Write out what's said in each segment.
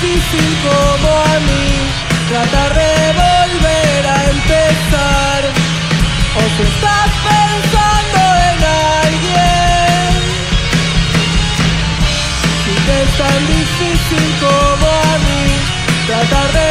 difícil como a mí tratar de volver a empezar. O si estás pensando en alguien, si te es tan difícil como a mí tratar de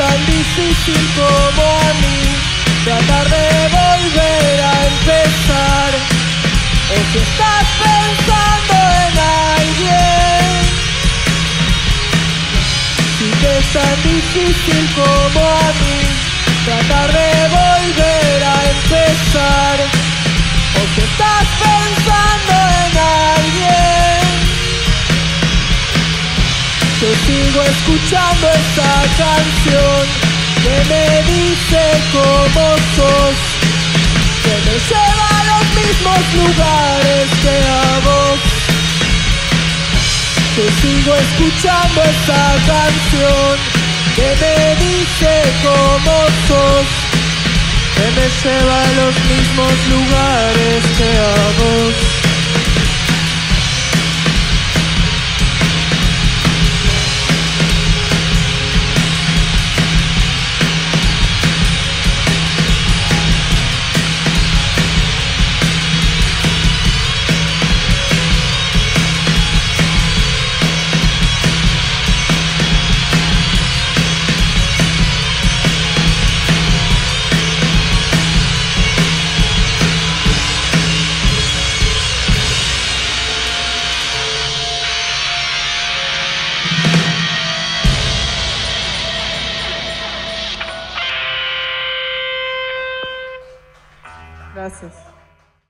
tan difícil como a mí. Tratar de volver a empezar. O si estás pensando en alguien. Si te es tan difícil como a mí tratar de volver a empezar. O si estás pensando sigo escuchando esa canción que me dice cómo sos, que me lleva a los mismos lugares que a vos. Sigo escuchando esa canción que me dice cómo sos, que me lleva a los mismos lugares que a vos. Gracias.